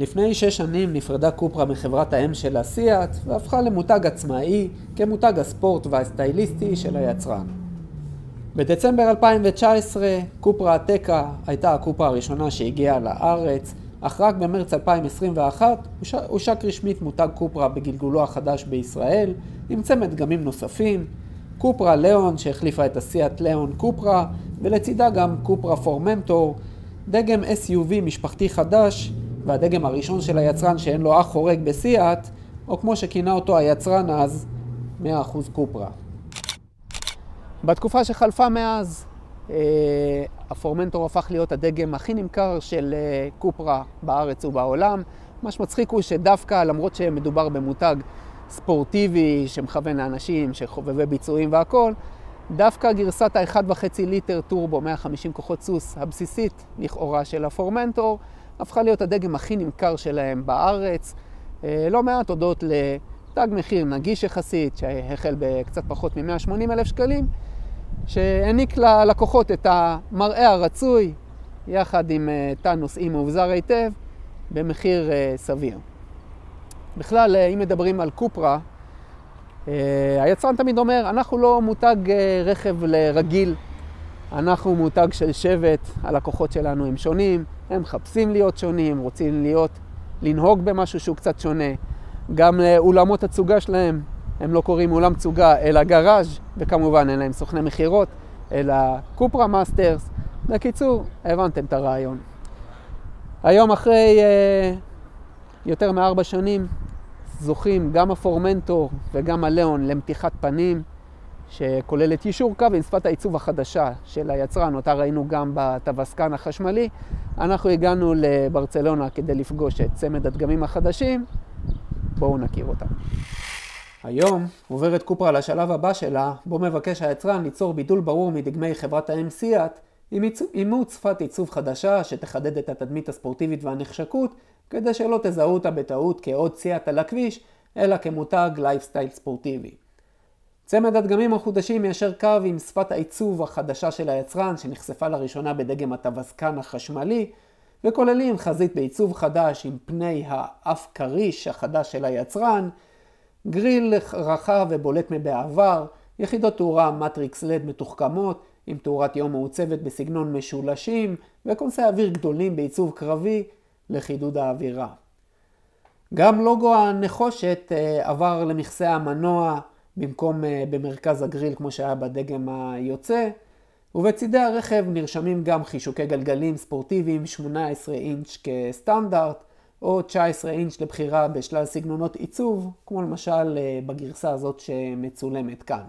לפני שש שנים נפרדה קופרה מחברת האם שלה סיאט והפכה למותג עצמאי כמותג הספורט והסטייליסטי של היצרן. בדצמבר 2019 קופרה אטקה הייתה הקופרה הראשונה שהגיעה לארץ, אך רק במרץ 2021 הושק רשמית מותג קופרה בגלגולו החדש בישראל, עם צמד דגמים נוספים, קופרה ליאון שהחליפה את הסיאט ליאון קופרה, ולצידה גם קופרה פורמנטור, דגם SUV משפחתי חדש, והדגם הראשון של היצרן שאין לו אח חורג בסיאט, או כמו שכינה אותו היצרן אז, 100% קופרה. בתקופה שחלפה מאז, אה, הפורמנטור הפך להיות הדגם הכי נמכר של אה, קופרה בארץ ובעולם. מה שמצחיק הוא שדווקא למרות שמדובר במותג ספורטיבי שמכוון לאנשים, שחובבי ביצועים והכול, דווקא גרסת ה-1.5 ליטר טורבו 150 כוחות סוס הבסיסית לכאורה של הפורמנטור הפכה להיות הדגם הכי נמכר שלהם בארץ, אה, לא מעט הודות לתג מחיר נגיש יחסית שהחל בקצת פחות מ-180 אלף שקלים שהעניק ללקוחות את המראה הרצוי יחד עם אה, תא נוסעים מאובזר היטב במחיר אה, סביר. בכלל, אם מדברים על קופרה, היצרן תמיד אומר, אנחנו לא מותג רכב רגיל, אנחנו מותג של שבט, הלקוחות שלנו הם שונים, הם מחפשים להיות שונים, רוצים להיות, לנהוג במשהו שהוא קצת שונה. גם אולמות התצוגה שלהם הם לא קוראים אולם תצוגה, אלא גראז', וכמובן אין להם סוכני מכירות, אלא קופרה מאסטרס. בקיצור, הבנתם את הרעיון. היום אחרי uh, יותר מארבע שנים זוכים גם הפורמנטור וגם הלאון למתיחת פנים שכוללת יישור קו עם שפת העיצוב החדשה של היצרן, אותה ראינו גם בטווסקן החשמלי. אנחנו הגענו לברצלונה כדי לפגוש את צמד הדגמים החדשים. בואו נכיר אותם. היום עוברת קופרה לשלב הבא שלה, בו מבקש היצרן ליצור בידול ברור מדגמי חברת האם סיאט, עם אימוץ שפת עיצוב חדשה שתחדד את התדמית הספורטיבית והנחשקות, כדי שלא תזהו אותה בטעות כעוד סיאט על הכביש, אלא כמותג לייפסטייל ספורטיבי. צמד הדגמים המחודשים מיישר קו עם שפת העיצוב החדשה של היצרן, שנחשפה לראשונה בדגם הטווסקאן החשמלי, וכוללים חזית בעיצוב חדש עם פני אף הכריש החדש של היצרן, גריל רחב ובולט מבעבר, יחידות תאורה Matrix LED מתוחכמות, עם תאורת יום מעוצבת בסגנון משולשים, וקונסי אוויר גדולים בעיצוב קרבי לחידוד האווירה. גם לוגו הנחושת אה, עבר למכסה המנוע במקום אה, במרכז הגריל כמו שהיה בדגם היוצא, ובצידי הרכב נרשמים גם חישוקי גלגלים ספורטיביים 18 אינץ' כסטנדרט, או 19 אינץ' לבחירה בשלל סגנונות עיצוב, כמו למשל אה, בגרסה הזאת שמצולמת כאן.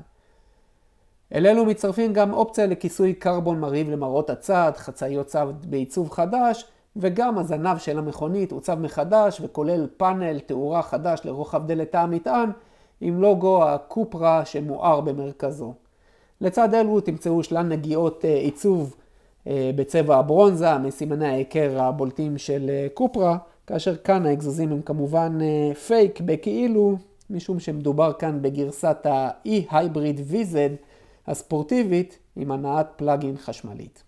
אל אלו מצטרפים גם אופציה לכיסוי קרבון מרהיב למראות הצד, חצאיות צד בעיצוב חדש, וגם הזנב של המכונית עוצב מחדש וכולל פאנל תאורה חדש לרוחב דלת המטען, עם לוגו הקופרה שמואר במרכזו. לצד אלו תמצאו שלל נגיעות אה, עיצוב אה, בצבע הברונזה, מסימני ההיכר הבולטים של קופרה, כאשר כאן האגזוזים הם כמובן פייק אה, בכאילו, משום שמדובר כאן בגרסת ה-e-hybrid VZ הספורטיבית עם הנעת פלאגין חשמלית.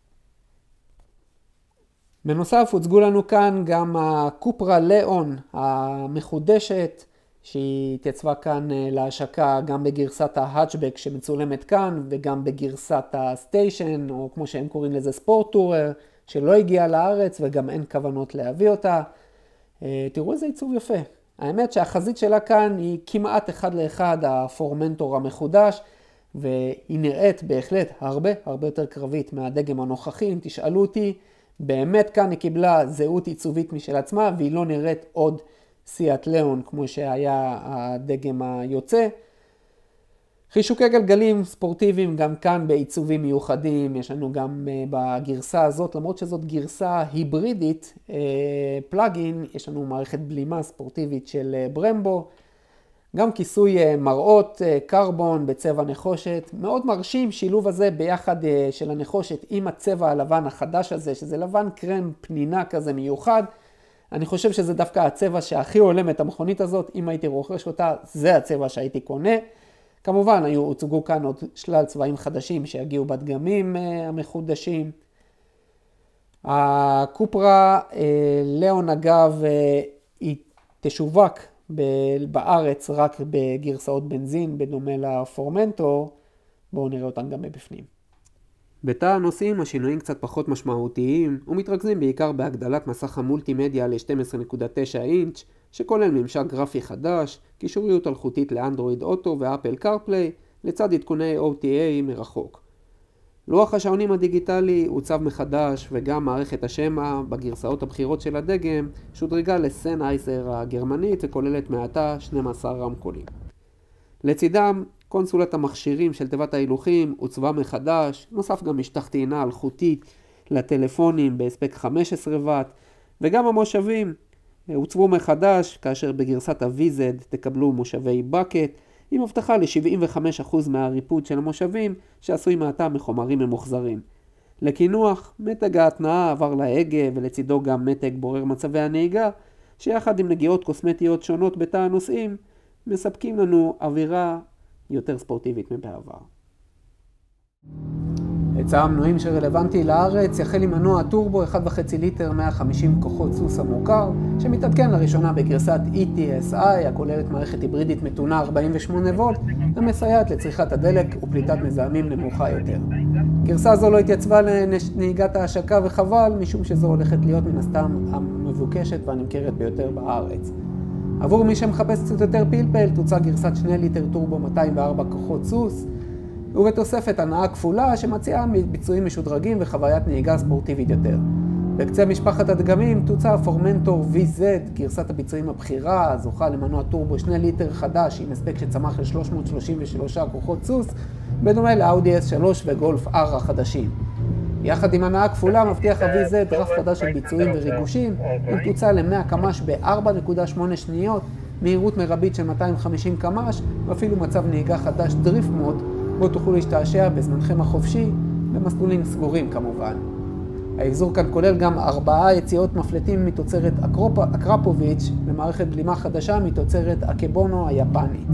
בנוסף הוצגו לנו כאן גם הקופרה לאון המחודשת שהיא התייצבה כאן אה, להשקה גם בגרסת ההאצ'בק שמצולמת כאן וגם בגרסת הסטיישן או כמו שהם קוראים לזה ספורט טורר שלא הגיעה לארץ וגם אין כוונות להביא אותה. אה, תראו איזה עיצוב יפה. האמת שהחזית שלה כאן היא כמעט אחד לאחד הפורמנטור המחודש, והיא נראית בהחלט הרבה הרבה יותר קרבית מהדגם הנוכחי. אם תשאלו אותי, באמת כאן היא קיבלה זהות עיצובית משל עצמה, והיא לא נראית עוד סיאט ליאון כמו שהיה הדגם היוצא. חישוקי גלגלים ספורטיביים גם כאן בעיצובים מיוחדים, יש לנו גם uh, בגרסה הזאת, למרות שזאת גרסה היברידית, uh, פלאגין, יש לנו מערכת בלימה ספורטיבית של uh, ברמבו, גם כיסוי מראות קרבון בצבע נחושת, מאוד מרשים שילוב הזה ביחד של הנחושת עם הצבע הלבן החדש הזה, שזה לבן קרם פנינה כזה מיוחד. אני חושב שזה דווקא הצבע שהכי הולם את המכונית הזאת, אם הייתי רוכש אותה, זה הצבע שהייתי קונה. כמובן, היו, הוצגו כאן עוד שלל צבעים חדשים שיגיעו בדגמים uh, המחודשים. הקופרה ליאון אגב היא תשווק בארץ רק בגרסאות בנזין בדומה לפורמנטור, בואו נראה אותן גם מבפנים. בתא הנוסעים השינויים קצת פחות משמעותיים ומתרכזים בעיקר בהגדלת מסך המולטימדיה ל-12.9 אינץ' שכולל ממשק גרפי חדש, קישוריות אלחוטית לאנדרואיד אוטו ואפל קרפליי לצד עדכוני OTA מרחוק. לוח השעונים הדיגיטלי עוצב מחדש וגם מערכת השמע בגרסאות הבכירות של הדגם שודרגה לסנאייזר הגרמנית וכוללת מעתה 12 רמקולים. לצידם קונסולת המכשירים של תיבת ההילוכים עוצבה מחדש, נוסף גם משטח טעינה אלחוטית לטלפונים בהספק 15 ואט, וגם המושבים עוצבו מחדש, כאשר בגרסת ה-VZ תקבלו מושבי bucket, עם הבטחה ל-75% מהריפוד של המושבים שעשוי מעתה מחומרים ממוחזרים. לקינוח, מתג ההתנעה עבר להגה ולצידו גם מתג בורר מצבי הנהיגה, שיחד עם נגיעות קוסמטיות שונות בתא הנוסעים, מספקים לנו אווירה יותר ספורטיבית מבעבר. היצע המנועים שרלוונטי לארץ יחל עם מנוע טורבו 1.5 ליטר 150 כוחות סוס המוכר, שמתעדכן לראשונה בגרסת ETSI, הכוללת מערכת היברידית מתונה 48 וולט, ומסייעת לצריכת הדלק ופליטת מזהמים נמוכה יותר. גרסה זו לא התייצבה לנהיגת ההשקה וחבל, משום שזו הולכת להיות מן הסתם המבוקשת והנמכרת ביותר בארץ. עבור מי שמחפש קצת יותר פלפל, תוצע גרסת 2 ליטר טורבו 204 כוחות סוס, ובתוספת הנאה כפולה שמציעה ביצועים משודרגים וחוויית נהיגה ספורטיבית יותר. בקצה משפחת הדגמים תוצע פורמנטור VZ, גרסת הביצועים הבכירה, זוכה למנוע טורבו 2 ליטר חדש עם הספק שצמח ל-333 כוחות סוס, בדומה לאאודי S3 וגולף R החדשים. יחד עם הנאה כפולה מבטיח ה-VZ רף חדש של ביצועים וריגושים, עם תוצא ל-100 קמ"ש ב-4.8 שניות, מהירות מרבית של 250 קמ"ש, ואפילו מצב נהיגה חדש דריפט מוד, בו תוכלו להשתעשע בזמנכם החופשי, במסלולים סגורים כמובן. האבזור כאן כולל גם ארבעה יציאות מפלטים מתוצרת אקרופ... אקרפוביץ' למערכת בלימה חדשה מתוצרת אקבונו היפנית.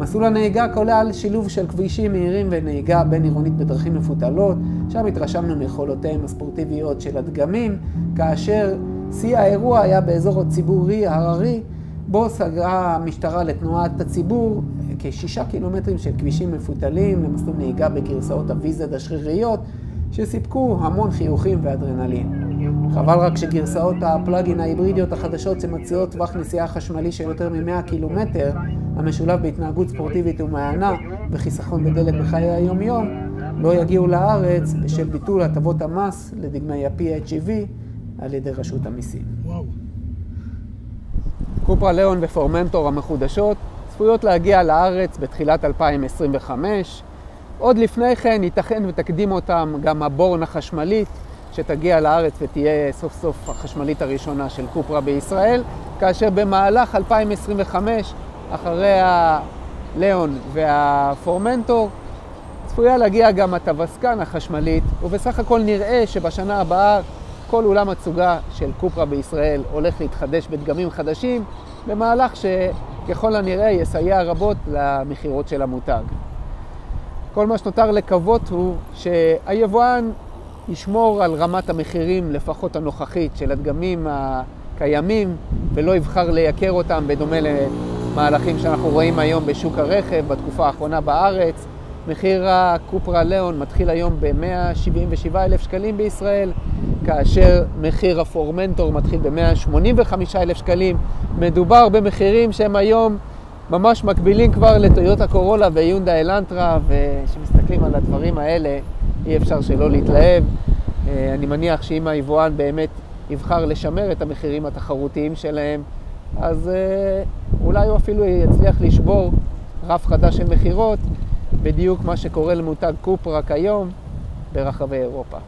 מסלול הנהיגה כולל שילוב של כבישים מהירים ונהיגה בין עירונית בדרכים מפותלות, שם התרשמנו מיכולותיהם הספורטיביות של הדגמים, כאשר שיא האירוע היה באזור הציבורי הררי, בו סגרה המשטרה לתנועת הציבור כשישה קילומטרים של כבישים מפותלים למסלול נהיגה בגרסאות הוויזד השריריות, שסיפקו המון חיוכים ואדרנלין. חבל רק שגרסאות הפלאגין ההיברידיות החדשות שמציעות טווח נסיעה חשמלי של יותר מ-100 קילומטר, המשולב בהתנהגות ספורטיבית ומעיינה וחיסכון בדלק בחיי היום-יום, לא יגיעו לארץ בשל ביטול הטבות המס לדגמי ה-PHEV על ידי רשות המיסים. קופרה ליאון ופורמנטור המחודשות צפויות להגיע לארץ בתחילת 2025. עוד לפני כן ייתכן ותקדים אותם גם הבורן החשמלית, שתגיע לארץ ותהיה סוף סוף החשמלית הראשונה של קופרה בישראל, כאשר במהלך 2025, אחרי הליאון והפורמנטור, צפויה להגיע גם הטווסקן החשמלית, ובסך הכל נראה שבשנה הבאה כל אולם הצוגה של קופרה בישראל הולך להתחדש בדגמים חדשים, במהלך שככל הנראה יסייע רבות למכירות של המותג. כל מה שנותר לקוות הוא שהיבואן ישמור על רמת המחירים, לפחות הנוכחית, של הדגמים הקיימים, ולא יבחר לייקר אותם בדומה למהלכים שאנחנו רואים היום בשוק הרכב, בתקופה האחרונה בארץ. מחיר הקופרה ליאון מתחיל היום ב-177 אלף שקלים בישראל, כאשר מחיר הפורמנטור מתחיל ב-185 אלף שקלים. מדובר במחירים שהם היום ממש מקבילים כבר לטויוטה קורולה ויונדה אלנטרה, וכשמסתכלים על הדברים האלה אי אפשר שלא להתלהב. אה, אני מניח שאם היבואן באמת יבחר לשמר את המחירים התחרותיים שלהם, אז אה, אולי הוא אפילו יצליח לשבור רף חדש של מכירות, בדיוק מה שקורה למותג קופרה כיום ברחבי אירופה.